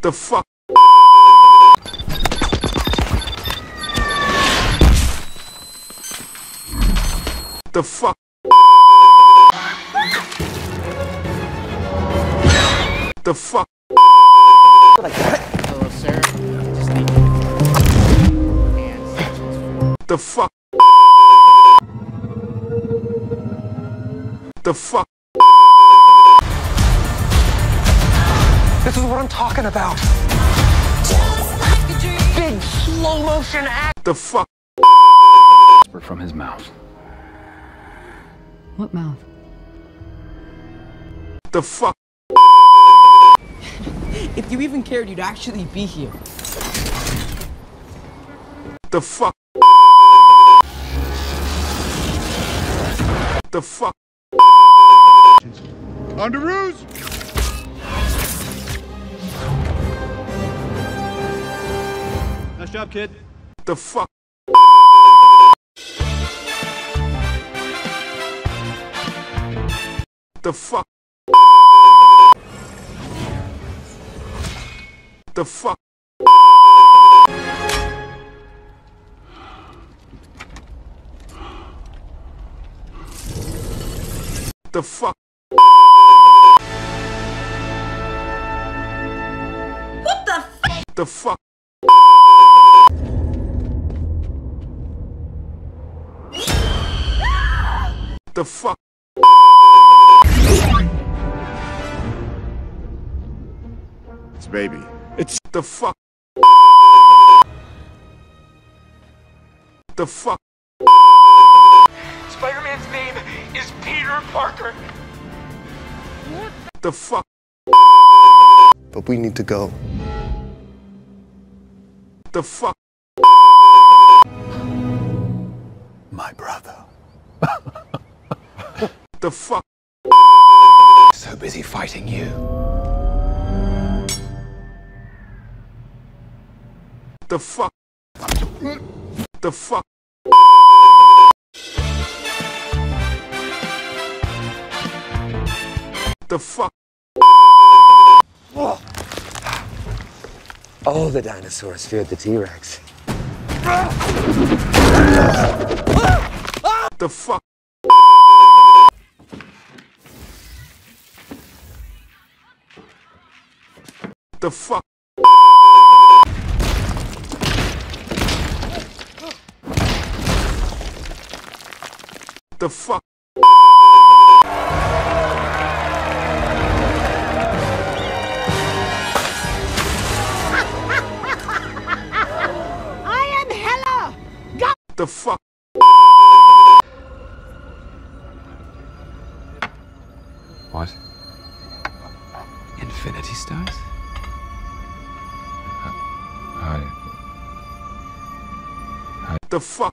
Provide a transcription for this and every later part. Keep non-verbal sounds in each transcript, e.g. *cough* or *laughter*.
The fuck? The fuck? The fuck? Hello, sir. The fuck? The fuck? This is what I'm talking about. Big slow motion act. The fuck? whispered from his mouth. What mouth? The fuck? If you even cared, you'd actually be here. The fuck? The fuck? Underoos! Nice job, kid. The fuck? The fuck? The fuck? The fuck? What the f- The fuck? The fuck? It's baby. It's the fuck? The fuck? Spider-Man's name is Peter Parker. What The fuck? But we need to go. The fuck? My brother. *laughs* The fuck? So busy fighting you. The fuck? The fuck? The fuck? All the dinosaurs feared the T-Rex. The fuck? The fuck? The fuck? I am Hela! The fuck? What? Infinity Stones? I. The fuck?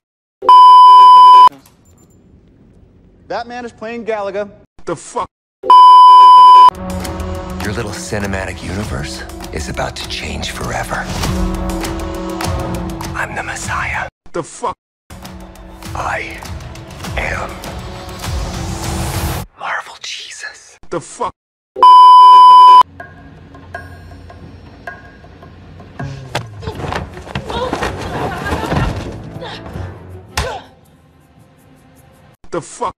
That man is playing Galaga. The fuck? Your little cinematic universe is about to change forever. I'm the Messiah. The fuck? I am Marvel Jesus. The fuck? the fuck?